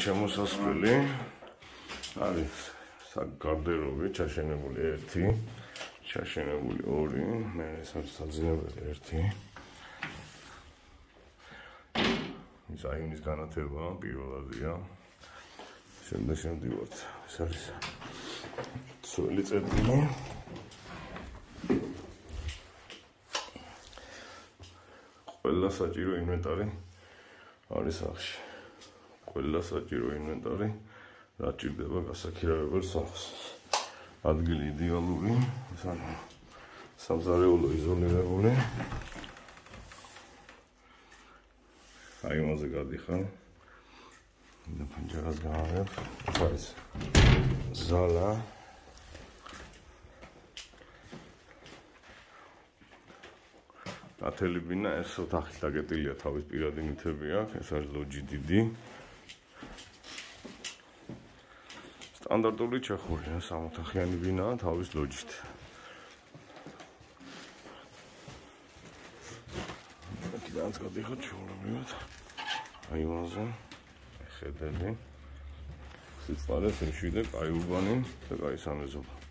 შემოსასვლელი. არის საგარდერობი ჩაშენებული 1 ჩაშენებული 2 მე ეს არის საძინებელი 1 ის აი იმის განათება პირველადია. შემდეგ შემდივართ ეს არის სული წერტილი. ყველა საჭირო ინვენტარი არის ახში ყველა საჭირო ინვენტარი რა ჭირდება გასაქირავებელ სახლს. ადგილი იდეალური, სანამ სამზარეულო იზოლირებული. აი მასე გადიხარ. და პანჯერას გავაღებ. ეს ზალა. ათელიბინა ეს ოთახი დაგეტილია თავის პირადი მითები აქვს. ეს არის ლოჯი დიდი. სტანდარტული ჩეხური, სამოთახიანი ბინაა თავის ლოჯით. კიდანაც გადიხოთ ჩაურობივად. აი მასე ხედები. სიწყარეს ეშვიდე, კაი უბანი და კაი სამეზობლო.